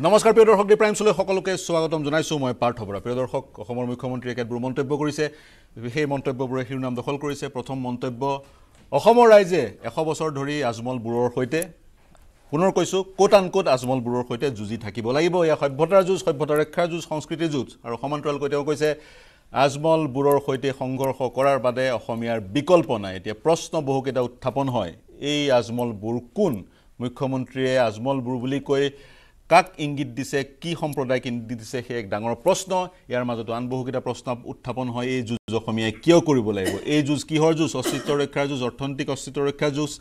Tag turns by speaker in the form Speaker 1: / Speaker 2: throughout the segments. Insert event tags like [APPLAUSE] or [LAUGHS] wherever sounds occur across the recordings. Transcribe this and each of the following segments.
Speaker 1: নমস্কাৰ প্ৰিয় দৰ্শক দি প্ৰাইমছলৈ সকলোকে স্বাগতম জনাইছোঁ। মই পাৰ্থ বৰা। প্ৰিয় দৰ্শক অসমৰ মুখ্যমন্ত্ৰীয়ে কেতবোৰ মন্তব্য কৰিছে। সেই মন্তব্যবোৰে শিৰোনাম দখল কৰিছে। প্ৰথম মন্তব্য অসমৰ ৰাইজে এশ বছৰ ধৰি আজমলবোৰৰ সৈতে পুনৰ কৈছোঁ ক'ত আন ক'ত আজমলবোৰৰ সৈতে যুঁজি থাকিব লাগিব। এয়া সভ্যতাৰ যুঁজ সভ্যতা ৰক্ষাৰ যুঁজ সংস্কৃতিৰ যুঁজ। আৰু সমান্তৰালকৈ তেওঁ কৈছে আজমলবোৰৰ সৈতে সংঘৰ্ষ কৰাৰ বাদে অসমীয়াৰ বিকল্প নাই। এতিয়া প্ৰশ্ন বহুকেইটা উত্থাপন হয় এই আজমলবোৰ কোন? মুখ্যমন্ত্ৰীয়ে আজমলবোৰ বুলি কৈ কাক ইংগিত দিছে কি সম্প্ৰদায়ক ইংগিত দিছে সেই এক ডাঙৰ প্ৰশ্ন। ইয়াৰ মাজতো আন বহুকেইটা প্ৰশ্ন উত্থাপন হয়। এই যুঁজ অসমীয়াই কিয় কৰিব লাগিব? এই যুঁজ কিহৰ যুঁজ? অস্তিত্ব ৰক্ষাৰ যুঁজ অৰ্থনৈতিক অস্তিত্ব ৰক্ষাৰ যুঁজ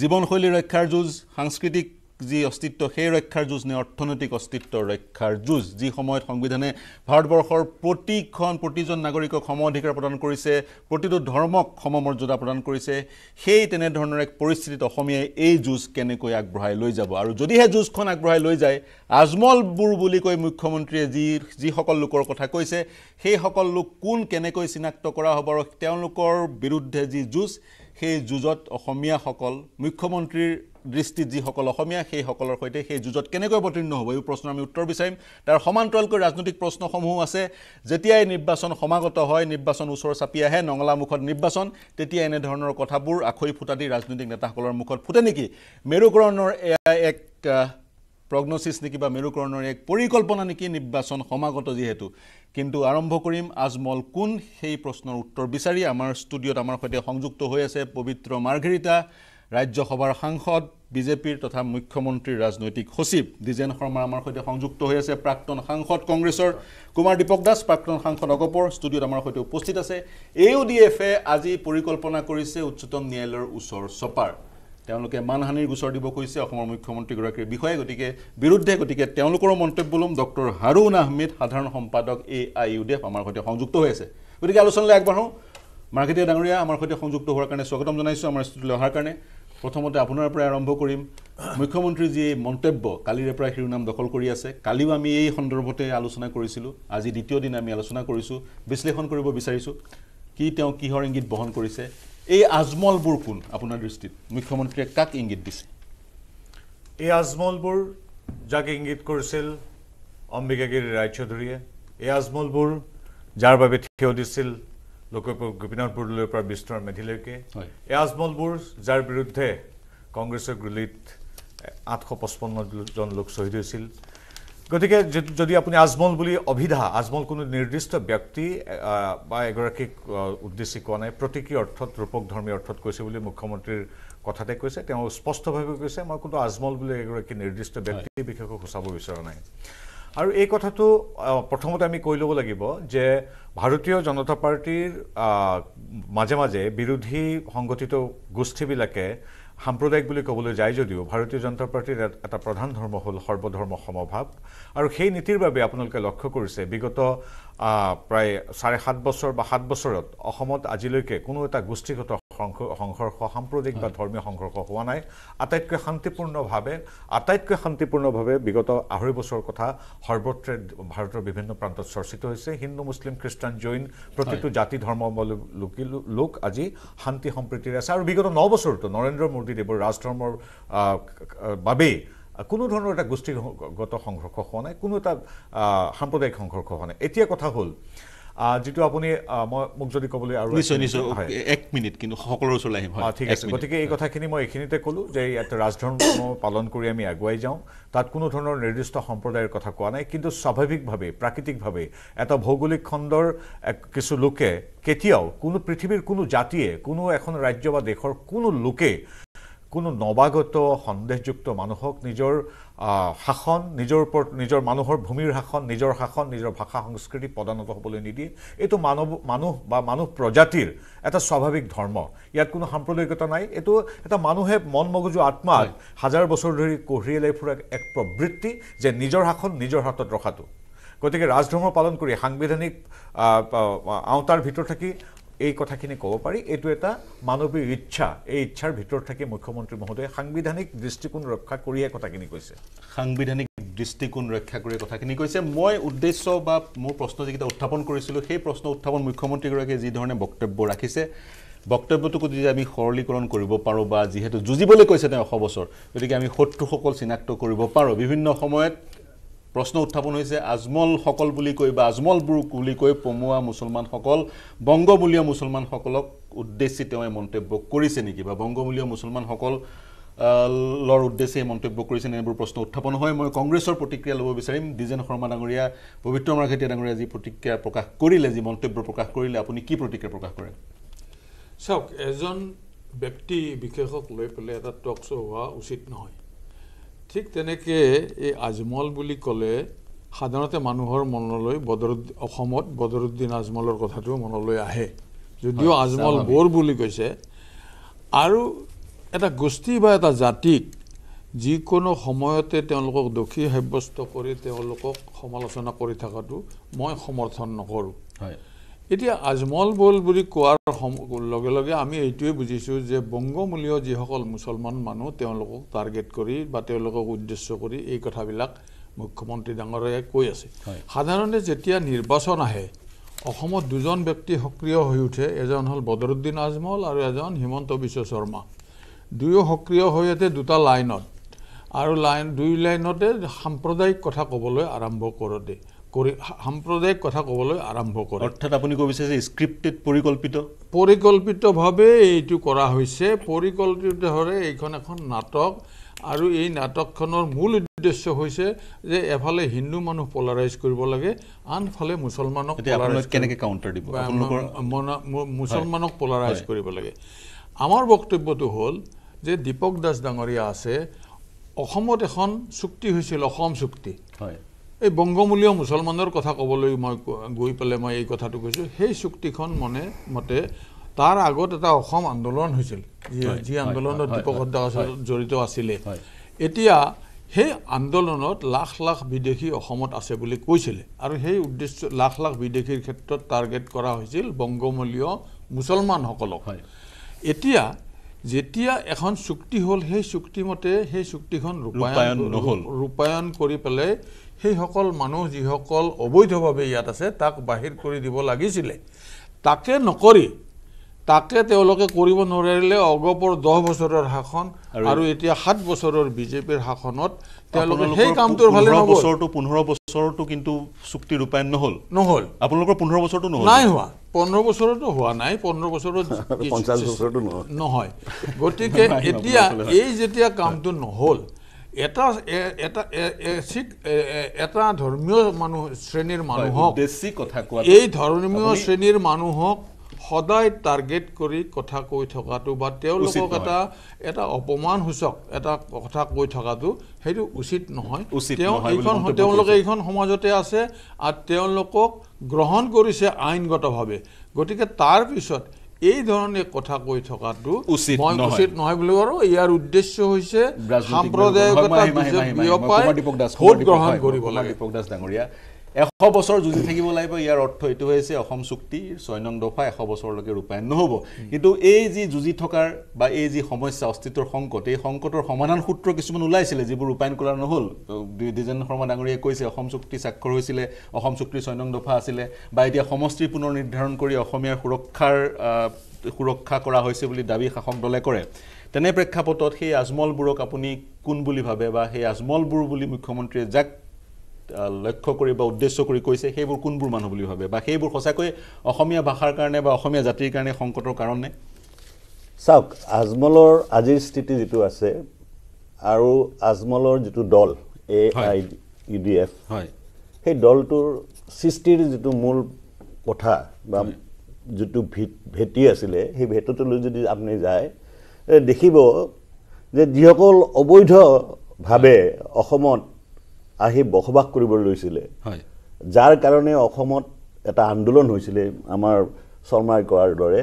Speaker 1: জীৱনশৈলী ৰক্ষাৰ যুঁজ সাংস্কৃতিক যি অস্তিত্ব সেই ৰক্ষাৰ যুঁজ নে অৰ্থনৈতিক অস্তিত্ব ৰক্ষাৰ যুঁজ যি সময়ত সংবিধানে ভাৰতবৰ্ষৰ প্ৰতিখন প্ৰতিজন নাগৰিকক সম অধিকাৰ প্ৰদান কৰিছে প্ৰতিটো ধৰ্মক সমমৰ্যাদা প্ৰদান কৰিছে সেই তেনেধৰণৰ এক পৰিস্থিতিত অসমীয়াই এই যুঁজ কেনেকৈ আগবঢ়াই লৈ যাব? আৰু যদিহে যুঁজখন আগবঢ়াই লৈ যায় আজমলবোৰ বুলি কৈ মুখ্যমন্ত্ৰীয়ে যি যিসকল লোকৰ কথা কৈছে সেইসকল লোক কোন কেনেকৈ চিনাক্ত কৰা হ'ব আৰু তেওঁলোকৰ বিৰুদ্ধে যি যুঁজ সেই যুঁজত অসমীয়াসকল মুখ্যমন্ত্ৰীৰ দৃষ্টিত যিসকল অসমীয়া সেইসকলৰ সৈতে সেই যুঁজত কেনেকৈ অৱতীৰ্ণ হ'ব? এই প্ৰশ্নৰ আমি উত্তৰ বিচাৰিম। তাৰ সমান্তৰালকৈ ৰাজনৈতিক প্ৰশ্নসমূহো আছে। যেতিয়াই নিৰ্বাচন সমাগত হয় নিৰ্বাচন ওচৰ চাপি আহে নঙলামুখত নিৰ্বাচন তেতিয়া এনেধৰণৰ কথাবোৰ আখৈ ফুটা দি ৰাজনৈতিক নেতাসকলৰ মুখত ফুটে নেকি? মেৰুকৰণৰ এয়া এক প্ৰগ্নচিছ নেকি বা মেৰুকৰণৰ এক পৰিকল্পনা নেকি নিৰ্বাচন সমাগত যিহেতু? কিন্তু আৰম্ভ কৰিম আজমল কোন সেই প্ৰশ্নৰ উত্তৰ বিচাৰি আমাৰ ষ্টুডিঅ'ত আমাৰ সৈতে সংযুক্ত হৈ আছে পবিত্ৰ মাৰ্ঘেৰিটা ৰাজ্যসভাৰ সাংসদ বিজেপিৰ তথা মুখ্যমন্ত্ৰীৰ ৰাজনৈতিক সচিব। দ্বিজেন শৰ্মা আমাৰ সৈতে সংযুক্ত হৈ আছে প্ৰাক্তন সাংসদ কংগ্ৰেছৰ কুমাৰ দীপক দাস প্ৰাক্তন সাংসদ অগপৰ ষ্টুডিঅ'ত আমাৰ সৈতে উপস্থিত আছে। এ ইউ ডি এফে আজি পৰিকল্পনা কৰিছে উচ্চতম ন্যায়ালয়ৰ ওচৰ চপাৰ। তেওঁলোকে মানহানিৰ গোচৰ দিব কৈছে অসমৰ মুখ্যমন্ত্ৰীগৰাকীৰ বিষয়ে। গতিকে বিৰুদ্ধে গতিকে তেওঁলোকৰো মন্তব্য ল'ম ডক্টৰ হাৰুণ আহমেদ সাধাৰণ সম্পাদক A I U D F আমাৰ সৈতে সংযুক্ত হৈ আছে। গতিকে আলোচনালৈ আগবাঢ়োঁ। মাৰ্কেটিয়া ডাঙৰীয়া আমাৰ সৈতে সংযুক্ত হোৱাৰ কাৰণে স্বাগতম জনাইছোঁ আমাৰ ষ্টুডিঅ'লৈ অহাৰ কাৰণে। প্ৰথমতে আপোনাৰ পৰাই আৰম্ভ কৰিম। মুখ্যমন্ত্ৰীৰ যি মন্তব্য কালিৰে পৰা শিৰোনাম দখল কৰি আছে কালিও আমি এই সন্দৰ্ভতে আলোচনা কৰিছিলোঁ। আজি দ্বিতীয় দিন আমি আলোচনা কৰিছোঁ বিশ্লেষণ কৰিব বিচাৰিছোঁ। কি তেওঁ কিহৰ ইংগিত বহন কৰিছে? এই আজমলবোৰ কোন আপোনাৰ দৃষ্টিত মুখ্যমন্ত্ৰীয়ে কাক ইংগিত দিছে
Speaker 2: এই আজমলবোৰ যাক ইংগিত কৰিছিল অম্বিকাগিৰি ৰায়চৌধুৰীয়ে এই আজমলবোৰ যাৰ বাবে থিয় দিছিল লোকপ্ৰিয় গোপীনাথ বৰদলৈৰ পৰা বিষ্ণুৰ মেধিলৈকে। এই আজমলবোৰ যাৰ বিৰুদ্ধে কংগ্ৰেছৰ গুলীত আঠশ পঁচপন্নজন লোক শ্বহীদ হৈছিল গতিকে যদি- আপুনি আজমল বুলি অভিধা আজমল কোনো নিৰ্দিষ্ট ব্যক্তি বা এগৰাকীক উদ্দেশ্যি কোৱা নাই প্ৰতীকী অৰ্থত ৰূপক ধৰ্মী অৰ্থত কৈছে বুলি মুখ্যমন্ত্ৰীৰ কথাতে কৈছে তেওঁ স্পষ্টভাৱে কৈছে মই কোনো আজমল বুলি এগৰাকী নিৰ্দিষ্ট ব্যক্তি বিশেষকৈ সূচাব বিচৰা নাই। আৰু এই কথাটো প্ৰথমতে আমি কৈ ল'ব লাগিব যে ভাৰতীয় জনতা পাৰ্টীৰ মাজে মাজে বিৰোধী সংগঠিত গোষ্ঠীবিলাকে সাম্প্ৰদায়িক বুলি ক'বলৈ যায় যদিও ভাৰতীয় জনতা পাৰ্টীৰ এটা প্ৰধান ধৰ্ম হ'ল সৰ্বধৰ্ম সমভাৱ আৰু সেই নীতিৰ বাবে আপোনালোকে লক্ষ্য কৰিছে বিগত প্ৰায় চাৰে সাত বছৰ বা সাত বছৰত অসমত আজিলৈকে কোনো এটা গোষ্ঠীগত সংঘৰ্ষ সাম্প্ৰদায়িক বা ধৰ্মীয় সংঘৰ্ষ হোৱা নাই। আটাইতকৈ শান্তিপূৰ্ণভাৱে আটাইতকৈ শান্তিপূৰ্ণভাৱে বিগত আঢ়ৈ বছৰৰ কথা সৰ্বত্ৰে ভাৰতৰ বিভিন্ন প্ৰান্তত চৰ্চিত হৈছে। হিন্দু মুছলিম খ্ৰীষ্টান জৈন প্ৰতিটো জাতি ধৰ্মাৱলম্বী লোক আজি শান্তি সম্প্ৰীতিৰে আছে। আৰু বিগত ন বছৰতো নৰেন্দ্ৰ মোদীদেৱৰ ৰাজধৰ্মৰ বাবেই কোনো ধৰণৰ এটা গোষ্ঠীগত সংঘৰ্ষ হোৱা নাই কোনো এটা সাম্প্ৰদায়িক সংঘৰ্ষ হোৱা নাই। এতিয়া কথা হ'ল যিটো আপুনি মই মোক যদি ক'বলৈ আৰু
Speaker 1: নিশ্চয় নিশ্চয়। এক মিনিট কিন্তু সকলোৰ ওচৰলৈ আহিম।
Speaker 2: ঠিক আছে। গতিকে এই কথাখিনি মই এইখিনিতে ক'লোঁ যে ইয়াত ৰাজধৰ্ম পালন কৰি আমি আগুৱাই যাওঁ। তাত কোনো ধৰণৰ নিৰ্দিষ্ট সম্প্ৰদায়ৰ কথা কোৱা নাই। কিন্তু স্বাভাৱিকভাৱে প্ৰাকৃতিকভাৱে এটা ভৌগোলিক খণ্ডৰ কিছু লোকে কেতিয়াও কোনো পৃথিৱীৰ কোনো জাতিয়ে কোনো এখন ৰাজ্য বা দেশৰ কোনো লোকে কোনো নৱাগত সন্দেহযুক্ত মানুহক নিজৰ শাসন নিজৰ ওপৰত নিজৰ মানুহৰ ভূমিৰ শাসন নিজৰ শাসন নিজৰ ভাষা সংস্কৃতি প্ৰদানত হ'বলৈ নিদিয়ে। এইটো মানৱ মানুহ বা মানুহ প্ৰজাতিৰ এটা স্বাভাৱিক ধৰ্ম। ইয়াত কোনো সাম্প্ৰদায়িকতা নাই। এইটো এটা মানুহে মন মগজু আত্মাক হাজাৰ বছৰ ধৰি কঢ়িয়াই ফুৰা এক প্ৰবৃত্তি যে নিজৰ শাসন নিজৰ হাতত ৰখাটো। গতিকে ৰাজধৰ্ম পালন কৰি সাংবিধানিক আওতাৰ ভিতৰত থাকি এই কথাখিনি ক'ব পাৰি। এইটো এটা মানৱীয় ইচ্ছা। এই ইচ্ছাৰ ভিতৰত থাকি মুখ্যমন্ত্ৰী মহোদয়ে সাংবিধানিক দৃষ্টিকোণ ৰক্ষা কৰিয়ে কথাখিনি কৈছে।
Speaker 1: সাংবিধানিক দৃষ্টিকোণ ৰক্ষা কৰি কথাখিনি কৈছে। মই উদ্দেশ্য বা মোৰ প্ৰশ্ন যিকেইটা উত্থাপন কৰিছিলোঁ সেই প্ৰশ্ন উত্থাপন মুখ্যমন্ত্ৰীগৰাকীয়ে যিধৰণে বক্তব্য ৰাখিছে বক্তব্যটোকো যদি আমি সৰলীকৰণ কৰিব পাৰোঁ বা যিহেতু যুঁজিবলৈ কৈছে তেওঁ এশ বছৰ গতিকে আমি শত্ৰুসকল চিনাক্ত কৰিব পাৰোঁ। বিভিন্ন সময়ত প্ৰশ্ন উত্থাপন হৈছে আজমলসকল বুলি কৈ বা আজমলবোৰ বুলি কৈ পমুৱা মুছলমানসকল বংগমূলীয় মুছলমানসকলক উদ্দেশ্যি তেওঁ এই মন্তব্য কৰিছে নেকি? বা বংগমূলীয় লৰ উদ্দেশ্যে এই মন্তব্য কৰিছে নে? এইবোৰ প্ৰশ্ন উত্থাপন হয়। মই কংগ্ৰেছৰ প্ৰতিক্ৰিয়া ল'ব বিচাৰিম। দ্বিজেন শৰ্মা ডাঙৰীয়া পবিত্ৰ মাৰ্ঘেটীয়া ডাঙৰীয়া যি প্ৰতিক্ৰিয়া প্ৰকাশ কৰিলে যি মন্তব্য প্ৰকাশ কৰিলে আপুনি কি প্ৰতিক্ৰিয়া প্ৰকাশ কৰে?
Speaker 3: চাওক এজন ব্যক্তি বিশেষক লৈ পেলাই এটা টক শ্ব' হোৱা উচিত নহয়। ঠিক তেনেকৈ এই আজমল বুলি ক'লে সাধাৰণতে মানুহৰ মনলৈ বদৰুদ্দিন অসমত বদৰুদ্দিন আজমলৰ কথাটো মনলৈ আহে। যদিও আজমল। বৰ বুলি কৈছে। আৰু এটা গোষ্ঠী বা এটা জাতিক যিকোনো সময়তে তেওঁলোকক দোষী সাব্যস্ত কৰি তেওঁলোকক সমালোচনা কৰি থকাটো মই সমৰ্থন নকৰোঁ।
Speaker 1: হয়।
Speaker 3: এতিয়া আজমল বল বুলি কোৱাৰ লগে লগে আমি এইটোৱে বুজিছোঁ যে বংগমূলীয় যিসকল মুছলমান মানুহ তেওঁলোকক টাৰ্গেট কৰি বা তেওঁলোকক উদ্দেশ্য কৰি এই কথাবিলাক মুখ্যমন্ত্ৰী ডাঙৰীয়াই কৈ আছে। সাধাৰণতে যেতিয়া নিৰ্বাচন আহে অসমত দুজন ব্যক্তি সক্ৰিয় হৈ উঠে এজন হ'ল বদৰুদ্দিন আজমল আৰু এজন হিমন্ত বিশ্ব শৰ্মা। দুয়ো সক্ৰিয় হৈ আছে দুটা লাইনত। আৰু লাইন দুই লাইনতে সাম্প্ৰদায়িক কথা ক'বলৈ আৰম্ভ কৰোঁতে। কৰি সাম্প্ৰদায়িক কথা ক'বলৈ আৰম্ভ কৰে।
Speaker 1: অৰ্থাৎ আপুনি ক'ব বিচাৰিছে স্ক্ৰিপ্টেড পৰিকল্পিত?
Speaker 3: পৰিকল্পিতভাৱে এইটো কৰা হৈছে। পৰিকল্পিতভাৱে এইখন এখন নাটক আৰু এই নাটকখনৰ মূল উদ্দেশ্য হৈছে যে এফালে হিন্দু মানুহ পলাৰাইজ কৰিব লাগে আনফালে মুছলমানক
Speaker 1: কেনেকৈ কাউণ্টাৰ দিব?
Speaker 3: মুছলমানক পলাৰাইজ। কৰিব লাগে। আমাৰ বক্তব্যটো হ'ল যে দীপক দাস ডাঙৰীয়া আছে অসমত এখন চুক্তি হৈছিল অসম চুক্তি।
Speaker 1: হয়।
Speaker 3: এই বংগমূলীয় মুছলমানৰ কথা ক'বলৈ মই গৈ পেলাই মই এই কথাটো কৈছোঁ সেই চুক্তিখন মনে মতে তাৰ আগত এটা অসম আন্দোলন হৈছিল যি- যি আন্দোলনত দীপক
Speaker 1: হয়।
Speaker 3: জড়িত আছিলে। এতিয়া সেই আন্দোলনত লাখ লাখ বিদেশী অসমত আছে বুলি কৈছিলে আৰু সেই উদ্দেশ্য লাখ লাখ বিদেশীৰ ক্ষেত্ৰত টাৰ্গেট কৰা হৈছিল বংগমূলীয় মুছলমানসকলক এতিয়া যেতিয়া এখন চুক্তি হ'ল সেই চুক্তিমতে সেই চুক্তিখন
Speaker 1: ৰূপায়ণ।
Speaker 3: ৰূপায়ণ কৰি পেলাই সেইসকল মানুহ যিসকল অবৈধভাৱে ইয়াত আছে তাক বাহিৰ কৰি দিব লাগিছিলে। তাকে নকৰি তাকে তেওঁলোকে কৰিব নোৱাৰিলে অগপৰ দহ বছৰৰ শাসন
Speaker 1: আৰু-
Speaker 3: এতিয়া সাত বছৰৰ বিজেপিৰ শাসনত তেওঁলোকে সেই কামটোৰ নগ'ল।
Speaker 1: বছৰটো পোন্ধৰ বছৰটো কিন্তু চুক্তি ৰূপায়ণ নহ'ল।
Speaker 3: নহ'ল।
Speaker 1: আপোনালোকৰ পোন্ধৰ বছৰটো নহ'ল।
Speaker 3: নাই হোৱা। পোন্ধৰ বছৰতো হোৱা নাই পোন্ধৰ বছৰত [LAUGHS]
Speaker 4: পঞ্চাছ বছৰতো নহয়।
Speaker 3: নহয়। গতিকে [LAUGHS] এতিয়া এই যেতিয়া কামটো নহ'ল এটা এটা এ- এ- ঠিক এ- এ- এটা ধৰ্মীয় মানুহ শ্ৰেণীৰ মানুহক
Speaker 1: উদ্দেশ্যি কথা কোৱা
Speaker 3: এই ধৰ্মীয় শ্ৰেণীৰ মানুহক সদায় টাৰ্গেট কৰি কথা কৈ থকাটো বা তেওঁলোকক এটা এটা অপমানসূচক এটা কথা কৈ থকাটো সেইটো উচিত নহয়।
Speaker 1: উচিত
Speaker 3: তেওঁ এইখন তেওঁলোকে। এইখন সমাজতে আছে আৰু তেওঁলোকক গ্ৰহণ কৰিছে আইনগতভাৱে। গতিকে তাৰ পিছত এই ধৰণে কথা কৈ থকাটো
Speaker 1: উচিত
Speaker 3: মই
Speaker 1: নহয়।
Speaker 3: উচিত নহয় বুলি কৰো ইয়াৰ উদ্দেশ্য হৈছে সাম্প্ৰদায়িকতা বিয়পাই ভোট গ্ৰহণ কৰিব লাগে
Speaker 1: দীপক দাস ডাঙৰীয়া এশ বছৰ যুঁজি থাকিব লাগিব ইয়াৰ অৰ্থ এইটো হৈছে অসম চুক্তি ছয় নং দফা এশ বছৰলৈকে ৰূপায়ণ নহ'ব। কিন্তু এই যি যুঁজি থকাৰ বা এই যি সমস্যা অস্তিত্বৰ সংকট এই সংকটৰ সমাধান সূত্ৰ কিছুমান ওলাইছিলে যিবোৰ ৰূপায়ণ কৰা নহ'ল। দ্বিজেন শৰ্মা ডাঙৰীয়াই কৈছে অসম চুক্তি স্বাক্ষৰ হৈছিলে অসম চুক্তিৰ ছয় নং দফা আছিলে বা এতিয়া সমষ্টি পুনৰ নিৰ্ধাৰণ কৰি অসমীয়াৰ সুৰক্ষাৰ সুৰক্ষা কৰা হৈছে বুলি দাবী শাসক দলে কৰে। তেনে প্ৰেক্ষাপটত সেই আজমলবোৰক আপুনি কোন বুলি ভাবে বা সেই আজমলবোৰ বুলি মুখ্যমন্ত্ৰীয়ে যাক লক্ষ্য কৰি বা উদ্দেশ্য কৰি কৈছে সেইবোৰ কোনবোৰ মানুহ বুলি ভাবে? বা সেইবোৰ সঁচাকৈ অসমীয়া ভাষাৰ কাৰণে বা অসমীয়া জাতিৰ কাৰণে সংকটৰ কাৰণ
Speaker 4: চাওক আজমলৰ আজিৰ স্থিতি যিটো আছে আৰু আজমলৰ যিটো দল A. I U D F
Speaker 1: হয়।
Speaker 4: সেই দলটোৰ সৃষ্টিৰ যিটো মূল কথা বা যিটো ভেটি আছিলে সেই ভেটিটোলৈ যদি আপুনি যায় দেখিব যে যিসকল অবৈধভাৱে অসমত আহি বসবাস কৰিবলৈ লৈছিলে।
Speaker 1: হয়।
Speaker 4: যাৰ কাৰণে অসমত এটা আন্দোলন হৈছিলে আমাৰ শৰ্মাই কোৱাৰ দৰে।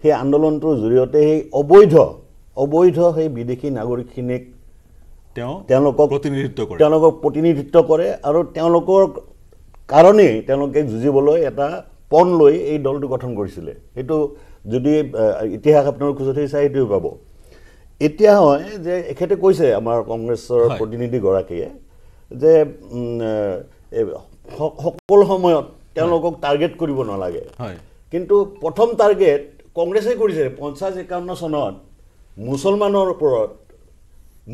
Speaker 4: সেই আন্দোলনটোৰ জৰিয়তে সেই অবৈধ অবৈধ সেই বিদেশী নাগৰিকখিনিক
Speaker 1: তেওঁ
Speaker 4: তেওঁলোকক
Speaker 1: প্ৰতিনিধিত্ব কৰে।
Speaker 4: তেওঁলোকক প্ৰতিনিধিত্ব কৰে আৰু তেওঁলোকৰ কাৰণেই তেওঁলোকে যুঁজিবলৈ এটা পণ লৈ এই দলটো গঠন কৰিছিলে। সেইটো যদি ইতিহাস আপোনালোক খুচৰি চাই সেইটোৱে পাব। এতিয়া হয় যে এখেতে কৈছে আমাৰ কংগ্ৰেছৰ। প্ৰতিনিধিগৰাকীয়ে যে সকলো সময়ত তেওঁলোকক টাৰ্গেট কৰিব নালাগে।
Speaker 1: হয়।
Speaker 4: কিন্তু প্ৰথম টাৰ্গেট কংগ্ৰেছে কৰিছে পঞ্চাছ একাৱন্ন চনত মুছলমানৰ ওপৰত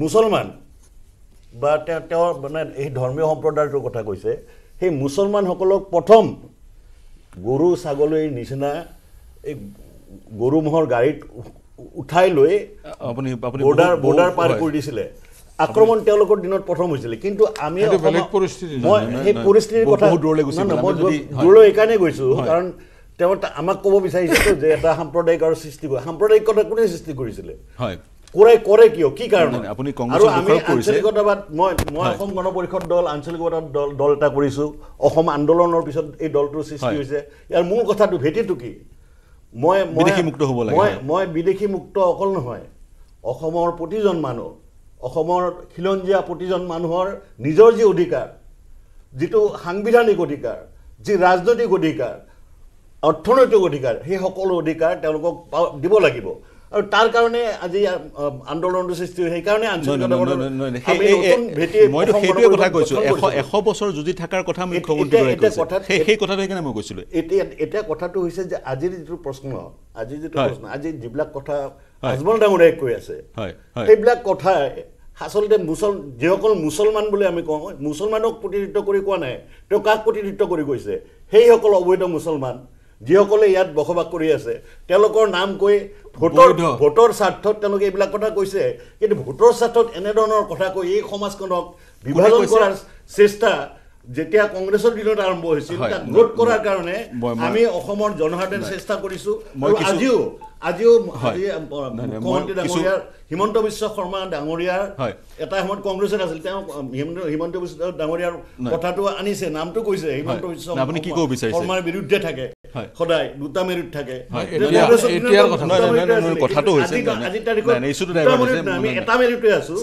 Speaker 4: মুছলমান বা তেওঁ তেওঁৰ মানে এই ধৰ্মীয় সম্প্ৰদায়টোৰ কথা কৈছে সেই মুছলমানসকলক প্ৰথম গৰু ছাগলীৰ নিচিনা এই গৰু ম'হৰ গাড়ীত উঠাই লৈ
Speaker 1: আপুনি
Speaker 4: বৰ্ডাৰ বৰ্ডাৰ পাৰ। কৰি দিছিলে। আক্ৰমণ তেওঁলোকৰ দিনত প্ৰথম হৈছিলে। কিন্তু আমি। মই সেই পৰিস্থিতিৰ কথা
Speaker 1: দূৰলৈ
Speaker 4: মই এইকাৰণে গৈছো। কাৰণ তেওঁ আমাক ক'ব বিচাৰিছে যে এটা সাম্প্ৰদায়িকৰ সৃষ্টি কৰে সাম্প্ৰদায়িকতা কোনে সৃষ্টি কৰিছিলে?
Speaker 1: হয়।
Speaker 4: কৰে কৰে কিয়? কি
Speaker 1: আপুনি
Speaker 4: আৰু আমি। আঞ্চলিকতাবাদ মই মই। অসম গণ পৰিষদ দল আঞ্চলিকতাবাদ দল দল এটা কৰিছো। অসম আন্দোলনৰ পিছত এই দলটোৰ সৃষ্টি। হৈছে। ইয়াৰ মূল কথাটো ভেটিটো কি? মই
Speaker 1: বিদেশী মুক্ত হ'ব লাগে।
Speaker 4: মই বিদেশী মুক্ত অকল নহয়। অসমৰ প্ৰতিজন মানুহ অসমৰ খিলঞ্জীয়া প্ৰতিজন মানুহৰ নিজৰ যি অধিকাৰ যিটো সাংবিধানিক অধিকাৰ যি ৰাজনৈতিক অধিকাৰ অৰ্থনৈতিক অধিকাৰ সেই সকলো অধিকাৰ তেওঁলোকক দিব লাগিব আৰু তাৰ কাৰণে আজি আন্দোলনটো সৃষ্টি হয় সেইকাৰণে
Speaker 1: সেইটোৱে কথা কৈছো এশ। এশ বছৰ যুঁজি থকাৰ কথা সেই কথাটো সেইকাৰণে মই কৈছিলো
Speaker 4: এতিয়া এতিয়া কথাটো হৈছে যে আজিৰ যিটো প্ৰশ্ন আজিৰ যিটো। প্ৰশ্ন আজি যিবিলাক কথা। আজমল ডাঙৰীয়াই কৈ আছে। সেইবিলাক কথাই আচলতে মুছল যিসকল মুছলমান বুলি আমি কওঁ মুছলমানক প্ৰতিনিধিত্ব কৰি কোৱা নাই তেওঁ কাক প্ৰতিনিধিত্ব কৰি কৈছে সেইসকল অবৈধ মুছলমান যিসকলে ইয়াত বসবাস কৰি আছে। তেওঁলোকৰ নাম কৈ ভোটৰ। ভোটৰ স্বাৰ্থত তেওঁলোকে এইবিলাক কথা কৈছে। কিন্তু ভোটৰ স্বাৰ্থত এনেধৰণৰ কথা কৈ এই সমাজখনক বিভাজন? কৰাৰ চেষ্টা যেতিয়া কংগ্ৰেছৰ দিনত আৰম্ভ হৈছিল। তাক ৰোধ কৰাৰ কাৰণে আমি অসমৰ জনসাধাৰণ চেষ্টা কৰিছো। আৰু আজিও আজিও হিমন্ত বিশ্ব শৰ্মা ডাঙৰীয়াৰ
Speaker 1: হয়।
Speaker 4: এটা সময়ত কংগ্ৰেছত আছিল তেওঁ হিমন্ত বিশ্ব ডাঙৰীয়াৰ। কথাটো আনিছে নামটো কৈছে হিমন্ত। বিশ্ব
Speaker 1: আপুনি কি ক'ব বিচাৰিছে?
Speaker 4: শৰ্মাৰ বিৰুদ্ধে থাকে। সদায় দুটা মেৰুত। এটা মেৰুতে আছো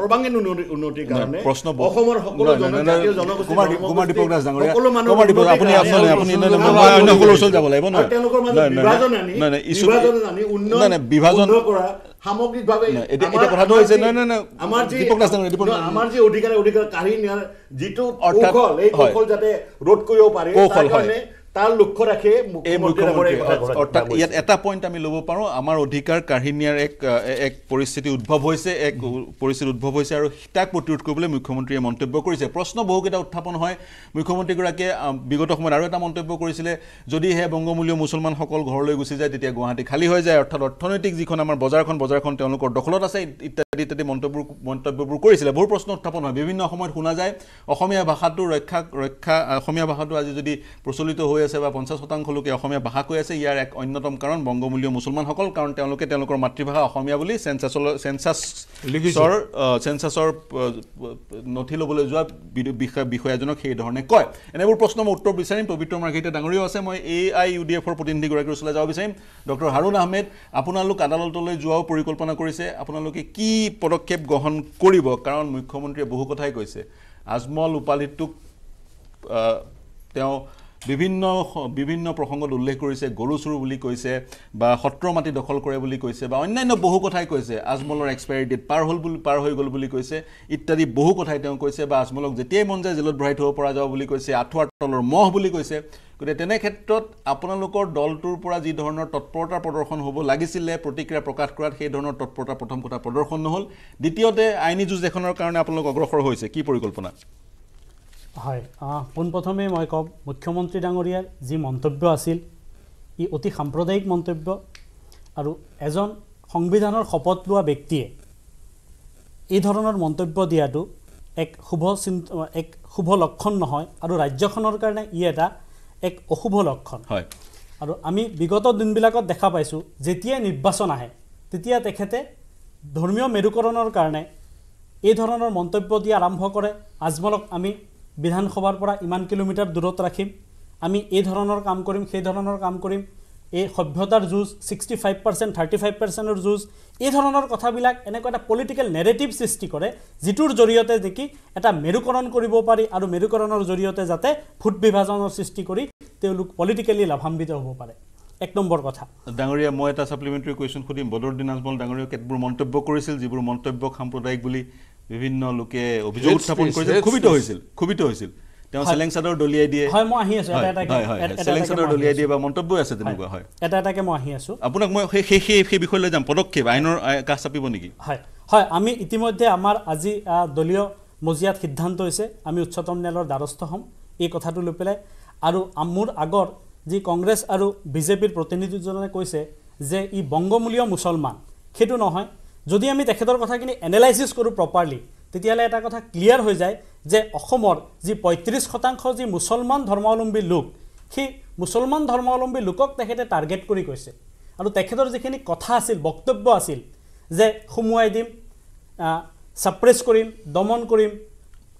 Speaker 4: সৰ্বাংগীন উন্নতিৰ কাৰণে অসমৰ সকলো জনজাতীয় জনগোষ্ঠী সকলো
Speaker 1: আপুনি আপুনি যাব লাগিব
Speaker 4: তেওঁলোকৰ মাজত বিভাজন আনি
Speaker 1: ইছ্যু-
Speaker 4: বিভাজন কৰা সামগ্ৰিকভাৱে আমাৰ- যি- অধিকাৰ অধিকাৰ কাঢ়ি নিয়াৰ যিটো কৌশল এই
Speaker 1: হয়।
Speaker 4: কৌশল যাতে ৰোধ কৰিব পাৰি তাৰ লক্ষ্য ৰাখি ঘোষণা
Speaker 1: অৰ্থাৎ। ইয়াত এটা পইণ্ট আমি ল'ব পাৰোঁ আমাৰ অধিকাৰ কাঢ়ি নিয়াৰ এক এক পৰিস্থিতি উদ্ভৱ হৈছে এক পৰিস্থিতি উদ্ভৱ হৈছে আৰু তাক প্ৰতিৰোধ কৰিবলৈ মুখ্যমন্ত্ৰীয়ে মন্তব্য কৰিছে। প্ৰশ্ন বহুকেইটা উত্থাপন হয়। মুখ্যমন্ত্ৰীগৰাকীয়ে বিগত সময়ত আৰু এটা মন্তব্য কৰিছিলে যদিহে বংগমূলীয় মুছলমানসকল ঘৰলৈ গুচি যায় তেতিয়া গুৱাহাটী খালী হৈ যায় অৰ্থাৎ অৰ্থনৈতিক যিখন আমাৰ বজাৰখন বজাৰখন তেওঁলোকৰ দখলত আছে ইত্যাদি ইত্যাদি মন্তব্য মন্তব্যবোৰ কৰিছিলে। বহু প্ৰশ্ন উত্থাপন হয়। বিভিন্ন সময়ত শুনা যায় অসমীয়া ভাষাটো ৰক্ষা ৰক্ষা অসমীয়া ভাষাটো আজি যদি প্ৰচলিত হৈ আছে বা পঞ্চাছ শতাংশ লোকে অসমীয়া ভাষা কৈ আছে ইয়াৰ এক অন্যতম কাৰণ বংগমূলীয় মুছলমানসকল কাৰণ তেওঁলোকে তেওঁলোকৰ মাতৃভাষা অসমীয়া বুলি চেঞ্চাছলৈ চেঞ্চাছ
Speaker 3: লিখিছে।
Speaker 1: লিখিছৰ চেঞ্চাছৰ নথি ল'বলৈ যোৱা বিষয়াজনক সেই ধৰণে কয়। এনেবোৰ প্ৰশ্ন মই উত্তৰ বিচাৰিম পবিত্ৰ মাৰ্ঘেৰিটা ডাঙৰীয়াও আছে মই এ আই ইউ ডি এফৰ প্ৰতিনিধিগৰাকীৰ ওচৰলৈ যাব বিচাৰিম। ডক্টৰ হাৰুণ আহমেদ আপোনালোক আদালতলৈ যোৱাও পৰিকল্পনা কৰিছে আপোনালোকে কি পদক্ষেপ গ্ৰহণ কৰিব? কাৰণ মুখ্যমন্ত্ৰীয়ে বহু কথাই কৈছে। আজমল উপাধিটোক তেওঁ বিভিন্ন বিভিন্ন প্ৰসংগত উল্লেখ কৰিছে গৰু চুৰ বুলি কৈছে বা সত্ৰ মাটি দখল কৰে বুলি কৈছে বা অন্যান্য বহু কথাই কৈছে। আজমলৰ এক্সপায়াৰী ডেট পাৰ হ'ল বুলি পাৰ হৈ গ'ল বুলি কৈছে ইত্যাদি বহু কথাই তেওঁ কৈছে বা আজমলক যেতিয়াই মন যায় জেলত ভৰাই থ'ব পৰা যাব বুলি কৈছে আঁঠুৱাৰ তলৰ মহ বুলি কৈছে। গতিকে তেনে ক্ষেত্ৰত আপোনালোকৰ দলটোৰ পৰা যি ধৰণৰ তৎপৰতা প্ৰদৰ্শন হ'ব লাগিছিলে প্ৰতিক্ৰিয়া প্ৰকাশ কৰাত সেই ধৰণৰ তৎপৰতা প্ৰথম কথা প্ৰদৰ্শন নহ'ল। দ্বিতীয়তে আইনী যুঁজ এখনৰ কাৰণে আপোনালোক অগ্ৰসৰ হৈছে। কি পৰিকল্পনা?
Speaker 5: হয় পোনপ্ৰথমে মই ক'ম মুখ্যমন্ত্ৰী ডাঙৰীয়াৰ যি মন্তব্য আছিল ই অতি সাম্প্ৰদায়িক মন্তব্য আৰু এজন সংবিধানৰ শপত লোৱা ব্যক্তিয়ে এই ধৰণৰ মন্তব্য দিয়াটো এক শুভ চিন্ত এক শুভ লক্ষণ নহয় আৰু ৰাজ্যখনৰ কাৰণে ই এটা এক অশুভ লক্ষণ।
Speaker 1: হয়।
Speaker 5: আৰু আমি বিগত দিনবিলাকত দেখা পাইছোঁ যেতিয়াই নিৰ্বাচন আহে তেতিয়া তেখেতে ধৰ্মীয় মেৰুকৰণৰ কাৰণে এই ধৰণৰ মন্তব্য দি আৰম্ভ কৰে। আজমলক আমি বিধানসভাৰ পৰা ইমান কিলোমিটাৰ দূৰত ৰাখিম। আমি এই ধৰণৰ কাম কৰিম সেই ধৰণৰ কাম কৰিম। এই সভ্যতাৰ যুঁজ sixty five percent thirty five পাৰ্চেণ্টৰ যুঁজ এই ধৰণৰ কথাবিলাক এনেকুৱা এটা পলিটিকেল নেৰেটিভ সৃষ্টি কৰে যিটোৰ জৰিয়তে নেকি এটা মেৰুকৰণ কৰিব পাৰি আৰু মেৰুকৰণৰ জৰিয়তে যাতে ভোট বিভাজনৰ সৃষ্টি কৰি তেওঁলোক পলিটিকেলি লাভান্বিত হ'ব পাৰে। এক নম্বৰ কথা।
Speaker 1: ডাঙৰীয়া মই এটা ছাপ্লিমেণ্টাৰী কুৱেশ্যন সুধিম। বদৰুদ্দিন আজমল ডাঙৰীয়াই কেতবোৰ মন্তব্য কৰিছিল যিবোৰ মন্তব্যক সাম্প্ৰদায়িক বুলি বিভিন্ন লোকে অভিযোগ উত্থাপন
Speaker 3: hate
Speaker 1: ক্ষোভিত. হৈছিল ক্ষোভিত হৈছিল। তেওঁ। চেলেং চাদৰ দলিয়াই দিয়ে।
Speaker 5: হয় মই আহি আছোঁ।
Speaker 1: চেলেং চাদৰ দলিয়াই। দিয়ে বা মন্তব্য আছে তেনেকুৱা হয়।
Speaker 5: এটা এটাকে মই আহি আছোঁ।
Speaker 1: আপোনাক মই সেই সেই সেই বিষয়লৈ যাম। পদক্ষেপ আইনৰ আই- কাষ চাপিব নেকি?
Speaker 5: হয়। হয় আমি ইতিমধ্যে আমাৰ আজি দলীয় মজিয়াত সিদ্ধান্ত হৈছে। আমি উচ্চতম ন্যায়ালয়ৰ দ্বাৰস্থ হ'ম। এই কথাটো লৈ পেলাই। আৰু মোৰ আগৰ যি কংগ্ৰেছ আৰু বিজেপিৰ প্ৰতিনিধিজনে কৈছে যে ই বংগমূলীয় মুছলমান। সেইটো নহয়। যদি আমি তেখেতৰ কথাখিনি এনালাইচিছ কৰোঁ প্ৰপাৰলি তেতিয়াহ'লে এটা কথা ক্লিয়াৰ হৈ যায় যে অসমৰ যি পঁয়ত্ৰিছ শতাংশ যি মুছলমান ধৰ্মাৱলম্বী লোক সেই মুছলমান ধৰ্মাৱলম্বী লোকক তেখেতে টাৰ্গেট কৰি কৈছে আৰু তেখেতৰ যিখিনি কথা আছিল বক্তব্য আছিল যে সুমুৱাই দিম ছাপ্ৰেছ কৰিম দমন কৰিম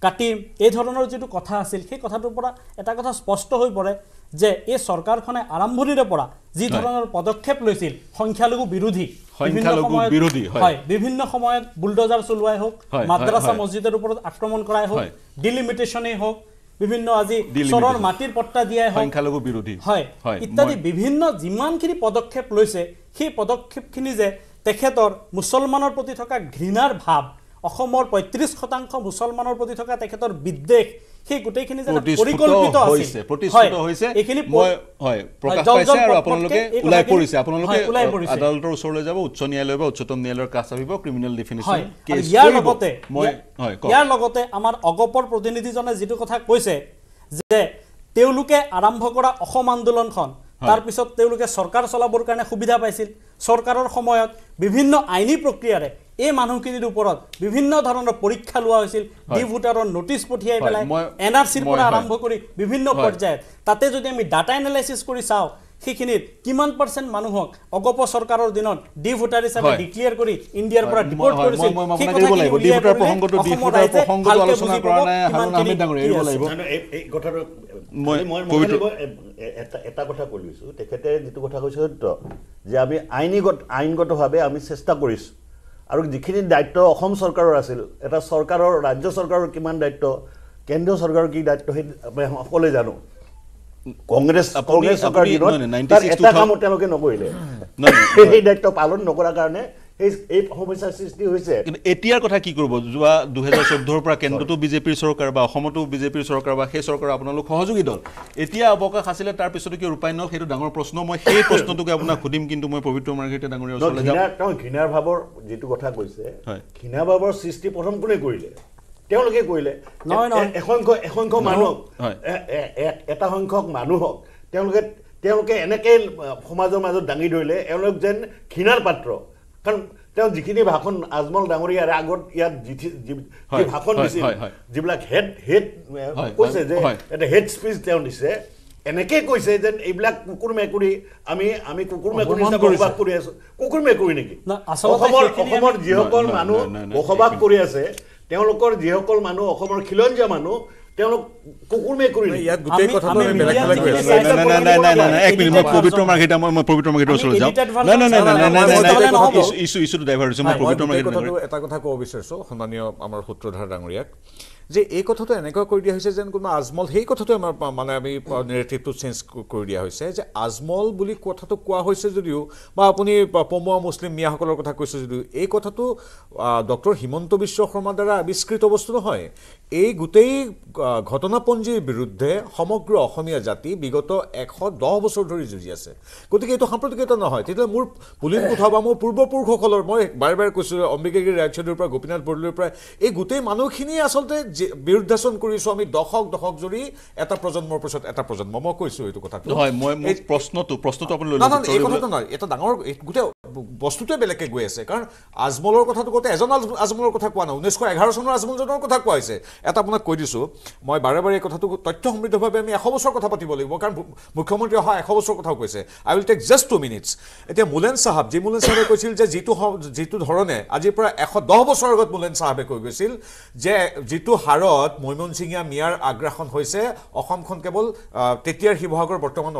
Speaker 5: কাটিম এই ধৰণৰ যিটো কথা আছিল সেই কথাটোৰ পৰা এটা কথা স্পষ্ট হৈ পৰে যে এই চৰকাৰখনে আৰম্ভণিৰে পৰা যি ধৰণৰ পদক্ষেপ লৈছিল সংখ্যালঘু বিৰোধী
Speaker 1: হয়।
Speaker 5: বিভিন্ন সময়ত বুলডজাৰ চলোৱাই হওক মাদ্ৰাছা। মছজিদৰ ওপৰত আক্ৰমণ কৰাই হওক। ডিলিমিটেশ্যনেই হওক বিভিন্ন আজি। চৰৰ মাটিৰ পট্টা দিয়াই হওক
Speaker 1: সংখ্যালঘু বিৰোধী
Speaker 5: হয় ইত্যাদি বিভিন্ন যিমানখিনি পদক্ষেপ লৈছে সেই পদক্ষেপখিনি যে তেখেতৰ মুছলমানৰ প্ৰতি থকা ঘৃণাৰ ভাৱ অসমৰ পঁয়ত্ৰিছ শতাংশ মুছলমানৰ প্ৰতি থকা তেখেতৰ বিদ্বেষ সেই গোটেইখিনি যে এটা
Speaker 1: প্ৰতিষ্ঠিত
Speaker 5: পৰিকল্পিত
Speaker 1: হৈছে
Speaker 5: আছিল
Speaker 1: প্ৰতিষ্ঠিত হৈছে
Speaker 5: এইখিনি প-
Speaker 1: মই হয় প্ৰকাশ
Speaker 5: জল- জল
Speaker 1: পাইছে আৰু
Speaker 5: পট-
Speaker 1: আপোনালোকে
Speaker 5: পটকে এই
Speaker 1: ওলাই পৰিছে আপোনালোকে। আদালতৰ ওচৰলৈ যাব উচ্চ ন্যায়ালয় বা উচ্চতম ন্যায়ালয়ৰ কাষ চাপিব ক্ৰিমিনেল ডিফিনিশ্যন
Speaker 5: ইয়াৰ লগতে
Speaker 1: মই।
Speaker 5: ইয়াৰ লগতে আমাৰ অগপৰ প্ৰতিনিধিজনে যিটো কথা কৈছে যে তেওঁলোকে আৰম্ভ কৰা অসম আন্দোলনখন তাৰপিছত তেওঁলোকে চৰকাৰ চলাবৰ কাৰণে সুবিধা পাইছিল। চৰকাৰৰ সময়ত বিভিন্ন আইনী প্ৰক্ৰিয়াৰে এই মানুহখিনিৰ ওপৰত বিভিন্ন ধৰণৰ পৰীক্ষা লোৱা হৈছিল। ডি ভোটাৰৰ নটিচ পঠিয়াই পেলাই এন আৰ চিৰ পৰা। আৰম্ভ কৰি বিভিন্ন। পৰ্যায়ত। তাতে যদি আমি ডাটা এনালাইচিছ কৰি চাওঁ সেইখিনিত কিমান পাৰ্চেণ্ট মানুহক অগপ চৰকাৰৰ দিনত ডি ভোটাৰ হিচাপে। ডিক্লেয়াৰ কৰি ইণ্ডিয়াৰ পৰা ডিপৰ্ট কৰিছিল সেই কথাখিনি উলিয়াই অসমৰ ৰাইজে ভালকে বুজি পাব
Speaker 4: এটা কথা কৈ লৈছোঁ। তেখেতে যিটো কথা কৈছে সত্য যে আমি আইনীগত আইনগতভাৱে আমি চেষ্টা কৰিছোঁ। আৰু যিখিনি দায়িত্ব অসম চৰকাৰৰ আছিল এটা চৰকাৰৰ ৰাজ্য চৰকাৰৰ কিমান দায়িত্ব কেন্দ্ৰীয় চৰকাৰৰ কি দায়িত্ব সেই আমি সকলোৱে জানো। কংগ্ৰেছ কংগ্ৰেছ চৰকাৰৰ
Speaker 1: আপুনি-
Speaker 4: দিনত
Speaker 1: নহয়, নহয়,
Speaker 4: তাৰ
Speaker 1: 96
Speaker 4: এটা
Speaker 1: 2000
Speaker 4: কামো তেওঁলোকে নকৰিলে। সেই [LAUGHS] দায়িত্ব পালন নকৰাৰ কাৰণে এই এই সমস্যাৰ সৃষ্টি হৈছে।
Speaker 1: কিন্তু এতিয়াৰ কথা কি কৰিব? যোৱা দুহেজাৰ চৈধ্যৰ পৰা কেন্দ্ৰতো বিজেপিৰ চৰকাৰ বা অসমতো বিজেপিৰ চৰকাৰ বা সেই চৰকাৰ আপোনালোক সহযোগী দল। এতিয়া অৱকাশ আছিলে তাৰ পিছতো কি ৰূপায়ণ হ'ল সেইটো ডাঙৰ প্ৰশ্ন। মই সেই [COUGHS] প্ৰশ্নটোকে আপোনাক সুধিম কিন্তু মই পবিত্ৰ মাৰ্ঘেৰিটা ডাঙৰীয়া ওচৰলৈ যাম।
Speaker 4: তেওঁ ঘৃণাৰ ভাৱৰ যিটো কথা কৈছে
Speaker 1: হয়।
Speaker 4: ঘৃণা ভাৱৰ সৃষ্টি প্ৰথম কোনে কৰিলে? তেওঁলোকে কৰিলে।
Speaker 5: নহয়,
Speaker 4: এসংখ্য এসংখ্য মানুহ
Speaker 1: হয়।
Speaker 4: এ- এ- এ- এটা সংখ্যক মানুহক তেওঁলোকে তেওঁলোকে এনেকৈ সমাজৰ মাজত দাঙি ধৰিলে। এওঁলোক যেন ঘৃণাৰ পাত্ৰ। কাৰণ তেওঁ যিখিনি ভাষণ আজমল ডাঙৰীয়াৰ আগত ইয়াত ভাষণ দিছিল। যিবিলাক হেড হেড কৈছে যে। এটা হেড স্পীচ তেওঁ দিছে এনেকে কৈছে যেন এইবিলাক কুকুৰ মেকুৰী আমি আমি কুকুৰ মেকুৰী হিচাপে। বসবাস কৰি আছো। কুকুৰ মেকুৰী নেকি? অসমৰ অসমৰ যিসকল মানুহ বসবাস কৰি আছে তেওঁলোকৰ যিসকল মানুহ অসমৰ খিলঞ্জীয়া মানুহ তেওঁলোক কুকুৰ মেকুৰী নেকি?
Speaker 2: ইয়াত গোটেই
Speaker 5: আমি-
Speaker 2: কথাটো
Speaker 5: আমি
Speaker 2: আমি বেলেগ
Speaker 5: মিডিয়াত
Speaker 2: বেলেগ হৈ
Speaker 5: যিখিনি
Speaker 2: আছে
Speaker 5: চাইছো-
Speaker 1: নাই, নাই, নাই, নাই, নাই, নাই, এক মিনিট মই পবিত্ৰ মাৰ্ঘেৰিটা মই মই পবিত্ৰ মাৰ্ঘেৰিটাৰ
Speaker 5: আমি
Speaker 1: ওচৰলৈ যাওঁ
Speaker 5: edited version
Speaker 1: নাই নাই নাই নাই নাই নাই নাই
Speaker 5: চালে নহ'ব।
Speaker 1: ইছ্যু ইছ্যুটো ডাইভাৰ্ট হৈছে মই
Speaker 2: মই
Speaker 1: পবিত্ৰ
Speaker 2: গোটেই
Speaker 1: মাৰ্ঘেৰিটা
Speaker 2: কথাটো
Speaker 1: ডাঙৰীয়া
Speaker 2: এটা কথা ক'ব বিচাৰিছোঁ। সন্মানীয় আমাৰ সূত্ৰধাৰ ডাঙৰীয়াক। যে এই কথাটো এনেকুৱা কৰি দিয়া হৈছে যেন কোনোবা আজমল সেই কথাটো আমাৰ মানে আমি নেৰেটিভটো চেঞ্জ কৰি দিয়া হৈছে যে আজমল বুলি কথাটো কোৱা হৈছে যদিও বা আপুনি পমুৱা মুছলিম মিয়াসকলৰ কথা কৈছে যদিও এই কথাটো ডক্টৰ হিমন্ত বিশ্ব শৰ্মাৰ দ্বাৰা আৱিষ্কৃত বস্তু নহয়। এই গোটেই ঘটনাপঞ্জীৰ বিৰুদ্ধে সমগ্ৰ অসমীয়া জাতি বিগত এশ দহ বছৰ ধৰি যুঁজি আছে। গতিকে এইটো সাম্প্ৰতিকতা নহয়। তেতিয়াহ'লে মোৰ পুলিন কোঠা বা মোৰ পূৰ্বপুৰুষসকলৰ মই বাৰে বাৰে কৈছোঁ অম্বিকাগিৰি ৰায়চৌধুৰীৰ পৰা গোপীনাথ বৰদলৈৰ পৰা এই গোটেই মানুহখিনিয়ে আচলতে বিৰুদ্ধাচৰণ কৰিছোঁ আমি দশক দশক জুৰি এটা প্ৰজন্মৰ পিছত এটা প্ৰজন্ম। মই কৈছোঁ এইটো কথাটো।
Speaker 1: নহয় মই প্ৰশ্নটো প্ৰশ্নটো আপুনি লৈ
Speaker 2: না, না,
Speaker 1: লওক,
Speaker 2: এই কথাটো নহয়। এটা ডাঙৰ গোটেই বস্তুটোৱে বেলেগকৈ গৈ আছে। কাৰণ আজমলৰ কথাটো কওঁতে এজন আজ- আজমলৰ কথা কোৱা নাই। ঊনৈছশ এঘাৰ চনৰ আজমলজনৰ কথা কোৱা হৈছে। এটা আপোনাক কৈ দিছোঁ মই বাৰে বাৰে এই কথাটো তথ্য সমৃদ্ধভাৱে আমি এশ বছৰ কথা পাতিব লাগিব কাৰণ মুখ্যমন্ত্ৰী অহা এশ বছৰ কথাও কৈছে I will take just two minutes এতিয়া মুলেন চাহাব যি মুলেন চাহাবে কৈছিল যে যিটো যিটো ধৰণে আজিৰ পৰা এশ দহ বছৰ আগত মুলেন চাহাবে কৈ গৈছিল যে যিটো হাৰত মৈমনছিঙীয়া মিয়াৰ আগ্ৰাসন হৈছে অসমখন কেৱল তেতিয়াৰ শিৱসাগৰ বৰ্তমান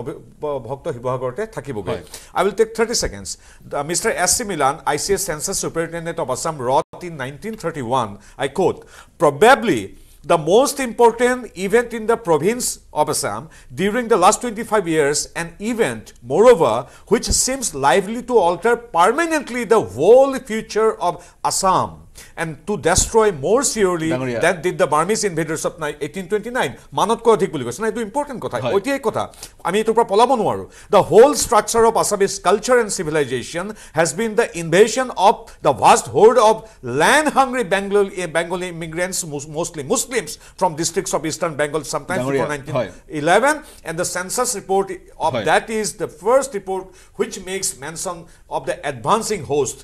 Speaker 2: ভক্ত শিৱসাগৰতে থাকিবগৈ I will take 30 seconds. Uh, Mr. S.C. Milan, ICS Census Superintendent of Assam, wrote in 1931, I quote, probably the most important event in the province of Assam during the last 25 years, an event, moreover, which seems likely to alter permanently the whole future of Assam. And to destroy more surely
Speaker 1: ডাঙৰীয়া।
Speaker 2: than did the Burmese invaders of ni- 1829 মানতকৈ অধিক বুলি কৈছে না এইটো important কথা
Speaker 1: হয়।
Speaker 2: ঐতিহাসিক কথা আমি এইটোৰ পৰা পলাব নোৱাৰোঁ the whole structure of Assamese culture and civilization has been the invasion of the vast horde of land hungry Bengal Bengali immigrants mostly Muslims from districts of eastern Bengal sometimes
Speaker 1: ডাঙৰীয়া,
Speaker 2: বিফৰ নাইনটিন
Speaker 1: হয়।
Speaker 2: 11 and the census report of
Speaker 1: হয়।
Speaker 2: that is the first report which makes mention of the advancing host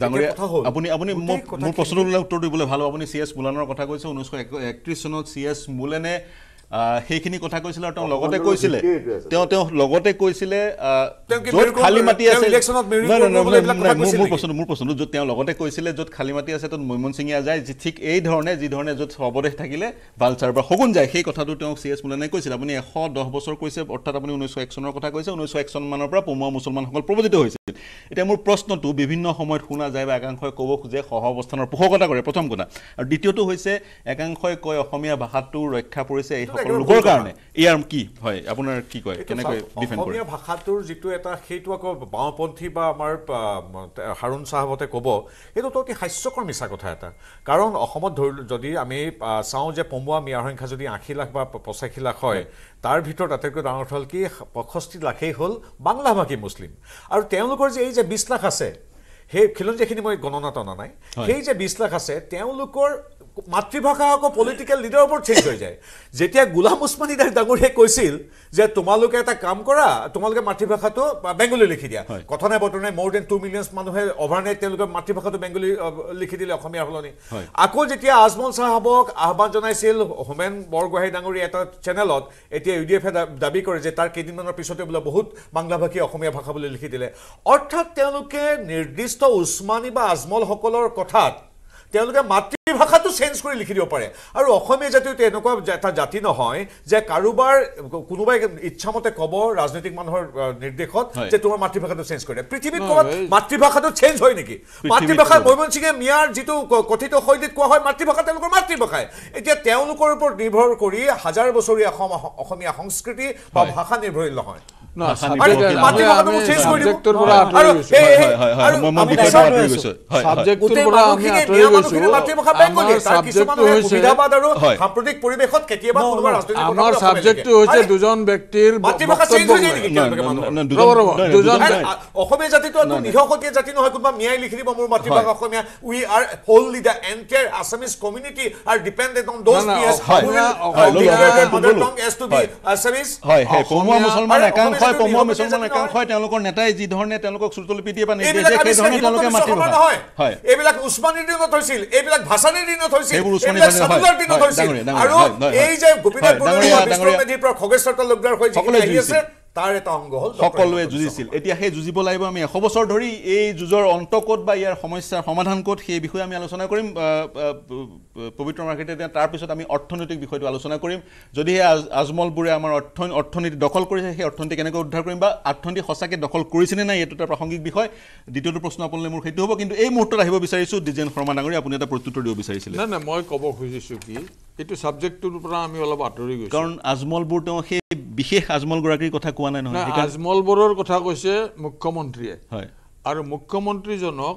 Speaker 1: ডাঙৰীয়া আপুনি আপুনি মোৰ প্ৰশ্নটোলৈ উত্তৰ দিবলৈ ভাল হ'ব। আপুনি চি এছ মুলানৰ কথা কৈছে ঊনৈছশ একত্ৰিছ চনত চি এছ মুলেনে সেইখিনি কথা কৈছিলে আৰু তেওঁ লগতে কৈছিলে। তেওঁ তেওঁ লগতে কৈছিলে য'ত খালী মাটি আছে মোৰ
Speaker 2: কৈছিল
Speaker 1: মোৰ প্ৰশ্নটো য'ত তেওঁ লগতে কৈছিলে য'ত খালী মাটি আছে তাত মৈমনচিঙীয়া যায় যি ঠিক এই ধৰণে যি ধৰণে য'ত সৰ্বদেশ থাকিলে বালচাৰ বা শগুন যায়। সেই কথাটো তেওঁ চি এছ মুলানে কৈছিল। আপুনি এশ দহ বছৰ কৈছে অৰ্থাৎ আপুনি ঊনৈছশ এক চনৰ কথা কৈছে ঊনৈছশ এক চন মানৰ পৰা পমুৱা মুছলমানসকল প্ৰৱজিত হৈছিল। এতিয়া মোৰ প্ৰশ্নটো বিভিন্ন সময়ত শুনা যায় বা একাংশই ক'ব খোজে সহ অৱস্থানৰ পোষকতা কৰে। প্ৰথম কথা। আৰু দ্বিতীয়টো হৈছে একাংশই কয় অসমীয়া ভাষাটো ৰক্ষা পৰিছে এই লোকৰ। কাৰণে। ইয়াৰ কি হয়? আপোনাৰ কি কয়? কেনেকৈ ডিফেণ্ড কৰে?
Speaker 2: অসমীয়া ভাষাটোৰ যিটো এটা সেইটো আকৌ বাওঁপন্থী বা আমাৰ হাৰুণ চাহাবতে ক'ব এইটোতো অতি হাস্যকৰ মিছা কথা এটা। কাৰণ অসমত ধৰি যদি আমি চাওঁ যে পমুৱা মিয়াৰ সংখ্যা যদি আশী লাখ বা পঁচাশী লাখ হয় তাৰ ভিতৰত আটাইতকৈ ডাঙৰ কথা হ'ল কি পঁয়ষষ্ঠি লাখেই হ'ল বাংলাভাষী মুছলিম। আৰু তেওঁলোকৰ যে এই যে বিছ লাখ আছে সেই খিলঞ্জীয়াখিনি মই গণনাত অনা নাই। সেই যে বিছ লাখ আছে তেওঁলোকৰ মাতৃভাষা আকৌ পলিটিকেল লিডাৰৰ ওপৰত চেঞ্জ হৈ যায়। যেতিয়া গোলাম উছমানী দাস ডাঙৰীয়াই কৈছিল যে তোমালোকে এটা কাম কৰা তোমালোকে মাতৃভাষাটো বেংগলী লিখি দিয়া। কথা নাই বতৰা নাই মোৰ দেন টু মিলিয়নছ মানুহে অভাৰনাইট তেওঁলোকে মাতৃভাষাটো বেংগলী লিখি দিলে অসমীয়াৰ সলনি। আকৌ যেতিয়া আজমল চাহাবক আহ্বান জনাইছিল হোমেন বৰগোহাঁই ডাঙৰীয়া এটা চেনেলত এতিয়া ইউ ডি এফে দাবী কৰে যে তাৰ কেইদিনমানৰ পিছতে বোলে বহুত বাংলাভাষী অসমীয়া ভাষা বুলি লিখি দিলে। অৰ্থাৎ তেওঁলোকে নিৰ্দিষ্ট উছমানী বা আজমলসকলৰ কথাত তেওঁলোকে মাতৃভাষাটো চেঞ্জ কৰি লিখি দিব পাৰে আৰু অসমীয়া জাতিটো এনেকুৱা এটা জাতি নহয় যে কাৰোবাৰ কোনোবাই ইচ্ছামতে ক'ব ৰাজনৈতিক মানুহৰ নিৰ্দেশত। যে তোমাৰ মাতৃভাষাটো চেঞ্জ কৰি দিয়া পৃথিৱীত ক'ৰবাত মাতৃভাষাটো চেঞ্জ হয় নেকি মাতৃভাষা। মৈমনসিঙে মিয়াৰ যিটো কথিত শৈলীত কোৱা হয় মাতৃভাষা তেওঁলোকৰ মাতৃভাষাই এতিয়া তেওঁলোকৰ ওপৰত নিৰ্ভৰ কৰি হাজাৰ বছৰীয়া অসম অসমীয়া সংস্কৃতি বা। ভাষা নিৰ্ভৰশীল নহয়
Speaker 3: আমাৰ ছাবজেক্টটো। হৈছে দুজন ব্যক্তিৰ
Speaker 2: অসমীয়া জাতিটো জাতি নহয় কোনোবা মিয়াই লিখি দিব মোৰ মাতৃভাষা। Asomiya. We are wholly the entire Assamese community are dependent on those
Speaker 3: হয়। হয় অসমীয়া-
Speaker 1: মুছলমান পমুৱা
Speaker 2: জাতি
Speaker 1: মুছলমান
Speaker 2: নহয়।
Speaker 1: একাংশই তেওঁলোকৰ নেতাই যি ধৰণে তেওঁলোকক শ্ৰুতলিপি দিয়ে বা নিৰ্দেশ দিয়ে সেই ধৰণে তেওঁলোকে
Speaker 2: নহয়
Speaker 1: হয়
Speaker 2: এইবিলাক উছমানীৰ দিনত হৈছিল এইবিলাক ভাসানীৰ দিনত হৈছিল এইবিলাক
Speaker 1: হয়,
Speaker 2: চাদুলৰ দিনত
Speaker 1: হয়,
Speaker 2: হৈছিল আৰু
Speaker 1: হয়, হয়, হয়।
Speaker 2: এই যে গোপীনাথ
Speaker 1: হয়, ডাঙৰীয়া,
Speaker 2: বৰদলৈ বিষ্ণু
Speaker 1: ডাঙৰীয়া।
Speaker 2: মেধিৰ পৰা খগেশ্বৰ লগ্নাৰ হৈ যিখিনি
Speaker 1: সকলোৱে
Speaker 2: আহি। আছে তাৰ এটা অংগ হ'ল
Speaker 1: সকলোৱে যুঁজিছিল। এতিয়া সেই যুঁজিব লাগিব আমি। এশ বছৰ ধৰি এই যুঁজৰ অন্ত ক'ত বা ইয়াৰ সমস্যাৰ সমাধান ক'ত সেই বিষয়ে আমি আলোচনা কৰিম। পবিত্ৰ মাৰ্কেটে এতিয়া তাৰপিছত আমি অৰ্থনৈতিক বিষয়টো আলোচনা কৰিম। যদিহে আজ আজমলবোৰে আমাৰ অৰ্থ অৰ্থনীতি দখল কৰিছে সেই অৰ্থনীতি কেনেকৈ উদ্ধাৰ কৰিম বা অৰ্থনীতি সঁচাকৈ দখল কৰিছেনে নাই এইটো এটা প্ৰাসংগিক বিষয়। দ্বিতীয়টো প্ৰশ্ন আপোনালৈ মোৰ সেইটো হ'ব কিন্তু এই মুহূৰ্তত আহিব বিচাৰিছোঁ ডিজেন শৰ্মা ডাঙৰী আপুনি এটা প্ৰত্যুত্তৰ দিব বিচাৰিছিলে।
Speaker 3: নাই নাই মই ক'ব খুজিছোঁ কি এইটো ছাবজেক্টটোৰ পৰা আমি অলপ আঁতৰি গৈছোঁ।
Speaker 1: কাৰণ আজমলবোৰ তেওঁ সেই বিশেষ আজমলগৰাকীৰ কথা কোৱা নাই নহয়। সেইকাৰণে-
Speaker 3: আজমলবোৰৰ কথা কৈছে মুখ্যমন্ত্ৰীয়ে।
Speaker 1: হয়।
Speaker 3: আৰু মুখ্যমন্ত্ৰীজনক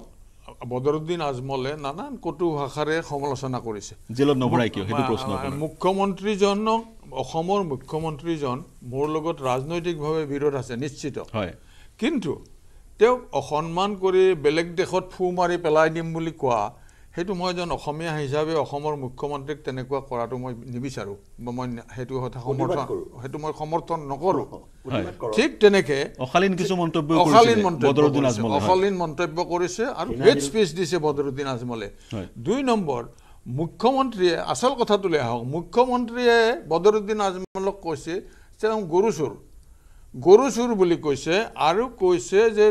Speaker 3: বদৰুদ্দিন আজমলে নানান কটু ভাষাৰে সমালোচনা কৰিছে।
Speaker 1: জেলত নভৰাই কিয়? সেইটো প্ৰশ্ন
Speaker 3: মুখ্যমন্ত্ৰীজনক অসমৰ মুখ্যমন্ত্ৰীজন মোৰ লগত ৰাজনৈতিকভাৱে বিৰোধ আছে নিশ্চিত।
Speaker 1: হয়।
Speaker 3: কিন্তু তেওঁক অসন্মান কৰি বেলেগ দেশত ফু মাৰি পেলাই দিম বুলি কোৱা সেইটো মই এজন অসমীয়া হিচাপে অসমৰ মুখ্যমন্ত্ৰীক তেনেকুৱা কৰাটো মই নিবিচাৰোঁ। বা মই সেইটো কথা সমৰ্থন
Speaker 4: কৰোঁ।
Speaker 3: সেইটো মই সমৰ্থন নকৰোঁ। ঠিক তেনেকে
Speaker 1: অশালীন কিছু মন্তব্য
Speaker 3: অশালীন মন্তব্য। অশালীন মন্তব্য কৰিছে আৰু হেড স্পীচ দিছে বদৰুদ্দিন আজমলে। দুই নম্বৰ মুখ্যমন্ত্ৰীয়ে আচল কথাটোলৈ আহক। মুখ্যমন্ত্ৰীয়ে বদৰুদ্দিন আজমলক কৈছে যে তেওঁ গৰু চোৰ। গৰু চোৰ বুলি কৈছে আৰু কৈছে যে